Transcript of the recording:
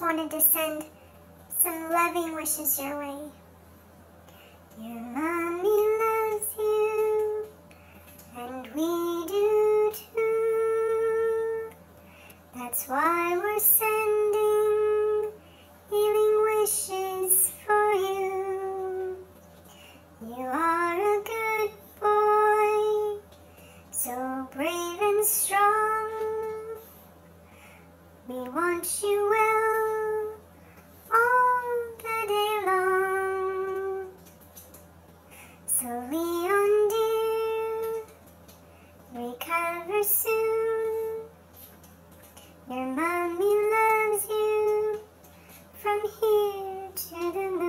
just wanted to send some loving wishes your way. Your mommy loves you, and we do too. That's why we're sending healing wishes for you. You are a good boy, so brave and strong. We want you well. So Leon dear, recover soon. Your mommy loves you from here to the moon.